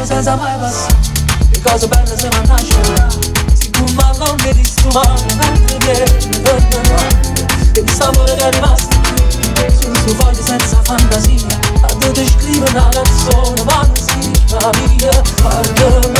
vivo senza mai passare Le cose belle se mi nascono Si curva l'onde di stumare Mentre viene E il sapore che è rimasto Sul tuo foglio senza fantasia A te ti scrivo una canzone Fantasia, fantasia